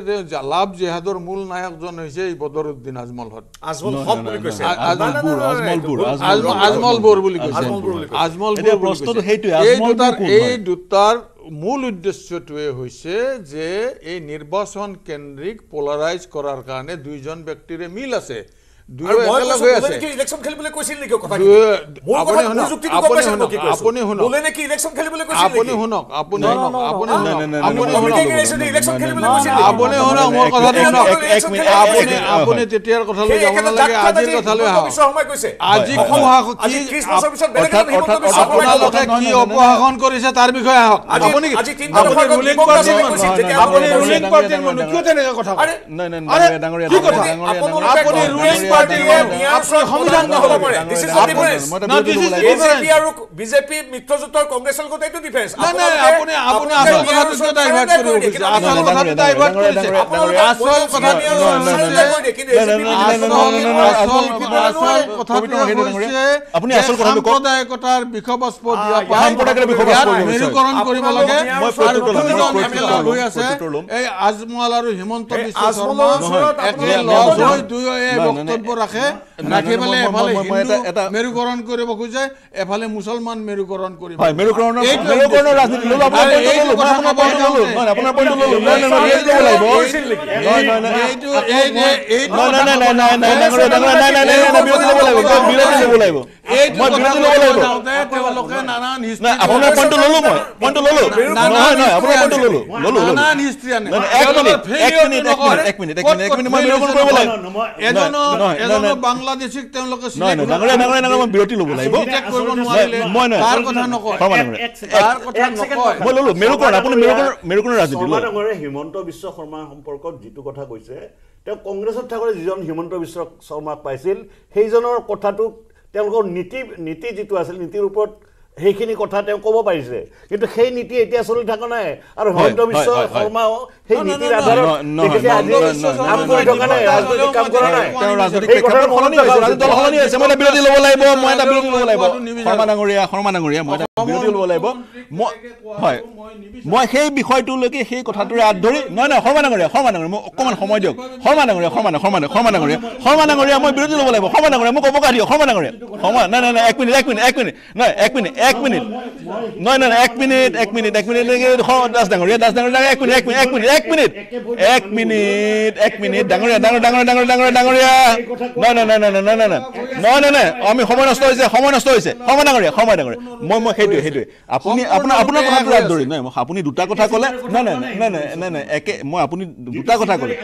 Speaker 3: লাভ জেহাদৰ মূল নায়কজন হৈছে এই বদৰুদ্দিন আজমল হত
Speaker 2: বুলি কৈছে।
Speaker 3: বৰ বুলি। আজমল এই? দুটাৰ মূল উদ্দেশ্যটোৱে হৈছে যে এই নিৰ্বাচন কেন্দ্ৰিক পলাৰাইজ কৰাৰ কাৰণে দুইজন ব্যক্তিৰে মিল আছে।
Speaker 2: কি
Speaker 3: অপশাসন কৰিছে তাৰ বিষয়ে আহক। আপুনি
Speaker 1: ডাঙৰীয়া
Speaker 3: সাম্প্ৰদায়িকতাৰ বিষয়বস্তু মেৰুকৰণ কৰিব লাগে আজমল আৰু হিমন্ত বিশ্ব শৰ্মা
Speaker 1: দুয়োয়ে
Speaker 3: বক্তব্য
Speaker 1: বক্তব্য
Speaker 3: ৰাখে ৰাখি পেলাই এফালে মেৰুকৰণ কৰিব খোজে এফালে মুছলমান মেৰুকৰণ কৰিব এইটো
Speaker 1: বিৰতি ল'ব লাগিব
Speaker 4: হিমন্ত বিশ্ব শৰ্মাৰ সম্পৰ্কত যিটো কথা কৈছে তেওঁ কংগ্ৰেছত থাকোঁতে যিজন হিমন্ত বিশ্ব শৰ্মাক পাইছিল সেইজনৰ কথাটোক তেওঁলোকৰ নীতি নীতি যিটো আছিল নীতিৰ ওপৰত সেইখিনি কথা তেওঁ ক'ব পাৰিছে কিন্তু সেই নীতি এতিয়া চলি থকা নাই আৰু হিমন্ত বিশ্ব। শৰ্মাও সেই
Speaker 3: নহয়,
Speaker 4: নীতিৰ
Speaker 3: নহয়,
Speaker 4: আধাৰত
Speaker 1: নহয়, নহয়,
Speaker 4: তেখেতে আজি
Speaker 1: নহয়, নহয়,
Speaker 4: কাম
Speaker 1: নহয়,
Speaker 4: কৰি থকা নাই
Speaker 3: নহয়,
Speaker 4: ৰাজনৈতিক কাম কৰা নাই
Speaker 1: তেওঁৰ ৰাজনৈতিক
Speaker 4: সেই কথাটো
Speaker 1: প্ৰেক্ষাপট সলনি
Speaker 4: মনত
Speaker 1: হৈছে
Speaker 4: ৰখা
Speaker 1: ৰাজনীতি দল
Speaker 4: উচিত।
Speaker 1: সলনি হৈছে মই এটা বিৰতি ল'ব লাগিব মই এটা বিৰতি ল'ব লাগিব
Speaker 3: কোৱাটো নিবিচাৰো।
Speaker 1: শৰ্মা ডাঙৰীয়া শৰ্মা ডাঙৰীয়া মই এটা বিৰতি ল'ব লাগিব মই হয় মই সেই বিষয়টোলৈকে সেই কথাটোৰে হাত ধৰি নহয় নহয় শৰ্মা ডাঙৰীয়া শৰ্মা ডাঙৰীয়া মোক অকণমান সময় দিয়ক শৰ্মা ডাঙৰীয়া শৰ্মা শৰ্মা শৰ্মা ডাঙৰীয়া শৰ্মা ডাঙৰীয়া মই বিৰতি ল'ব লাগিব শৰ্মা ডাঙৰীয়া মোক অৱকাশ দিয়ক শৰ্মা ডাঙৰীয়া শৰ্মা নাই নাই নাই এক মিনিট এক মিনিট এক মিনিট নহয় এক মিনিট এক মিনিট নহয় নহয় এক মিনিট এক মিনিট এক মিনিট দাস ডাঙৰীয়া দাস ডাঙৰীয়া এক মিনিট এক মিনিট এক মিনিট এক মিনিট এক মিনিট এক মিনিট ডাঙৰীয়া ডাঙৰ ডাঙৰ ডাঙৰ ডাঙৰ ডাঙৰীয়া নাই নাই নাই নাই নাই নাই নাই নাই নহয় নাই নাই আমি সময় নষ্ট হৈছে সময় নষ্ট হৈছে সময় ডাঙৰীয়া সময় ডাঙৰীয়া মই মই সেইটোৱে সেইটোৱে আপুনি আপোনাৰ আপোনাৰ কথাটো হাত ধৰি নাই মই আপুনি দুটা কথা ক'লে নাই নাই নাই নাই নাই নাই একে মই আপুনি দুটা কথা ক'লে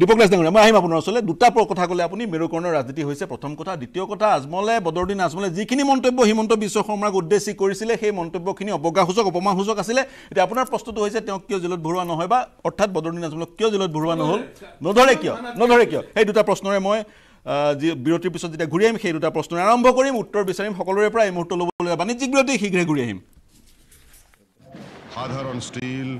Speaker 1: দীপক দাস ডাঙৰীয়া মই আহিম আপোনাৰ ওচৰলৈ দুটা কথা ক'লে আপুনি মেৰুকৰণৰ ৰাজনীতি হৈছে প্ৰথম কথা দ্বিতীয় কথা আজমলে বদৰুদ্দিন আজমলে যিখিনি মন্তব্য হিমন্ত বিশ্ব শৰ্মাক উদ্দেশ্যি কৰিছিলে সেই মন্তব্যখিনি অৱজ্ঞাসূচক অপমানসূচক আছিলে এতিয়া আপোনাৰ প্ৰশ্নটো হৈছে তেওঁক কিয় জেলত ভৰোৱা নহয় বা অৰ্থাৎ বদৰুদ্দিন আজমলক কিয় জেলত ভৰোৱা নহ'ল? নধৰে কিয়? নধৰে কিয়? সেই দুটা প্ৰশ্নৰে মই যি বিৰতিৰ পিছত যেতিয়া ঘূৰি আহিম সেই দুটা প্ৰশ্নৰে আৰম্ভ কৰিম উত্তৰ বিচাৰিম সকলোৰে পৰা এই মুহূৰ্ত ল'বলগীয়া বাণিজ্যিক বিৰতি শীঘ্ৰে ঘূৰি আহিম।
Speaker 6: সাধাৰণ স্টিল